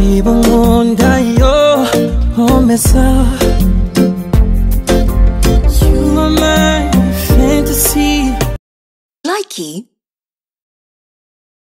ibongunda yo omesa You are my fantasy. Likey